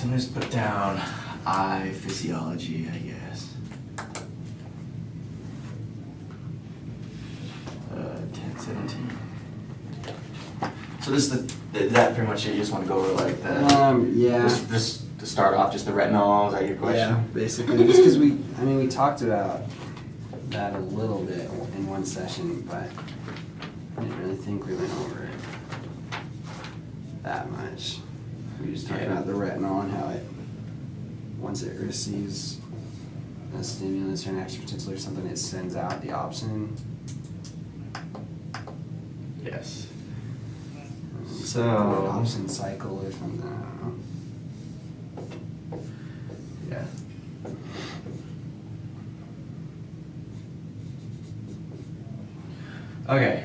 so I'm just put down eye physiology, I guess. Uh, 10, 17. So this is the, that pretty much it? You just want to go over like the, Um, yeah. just, just to start off, just the retinal, is that your question? Yeah, basically, just because we, I mean, we talked about that a little bit in one session, but I didn't really think we went over it that much. We just talked Yeah. about the retinal and how it, once it receives a stimulus or an extra potential or something, it sends out the opsin. Yes. So So- opsin cycle or something. I don't know. Yeah. Okay.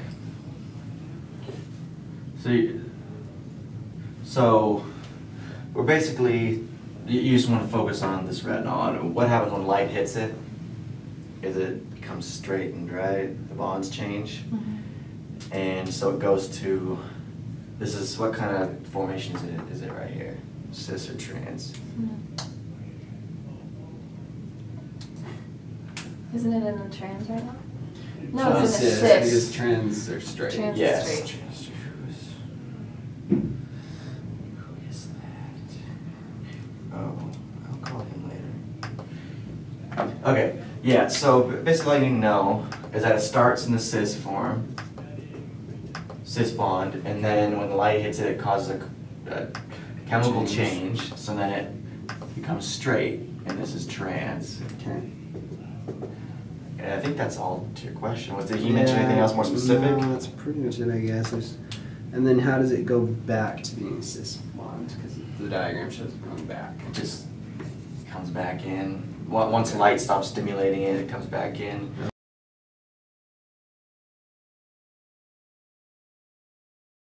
So, you, so we're basically you, you just want to focus on this retinal. And what happens when light hits it? Is it becomes straightened, right? The bonds change, mm-hmm. and so it goes to. This is what kind of formation is it? Is it right here? Cis or trans? Mm-hmm. Isn't it in the trans right now? No, it's in the Cis, cis. Because trans are straight. Trans- Yes. straight. Okay, yeah, so basically all you know is that it starts in the cis form, cis bond, and then when the light hits it, it causes a, a chemical Change. change, so then it becomes straight, and this is trans. Okay. And I think that's all to your question. Was, did he mention anything else more specific? No, that's pretty much it, I guess. There's- and then how does it go back to being cis bond? Because the diagram shows it going back. It just comes back in. Once light stops stimulating it, it comes back in.